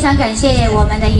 非常感谢我们的演